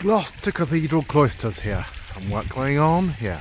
Gloucester Cathedral Cloisters here. Some work going on here.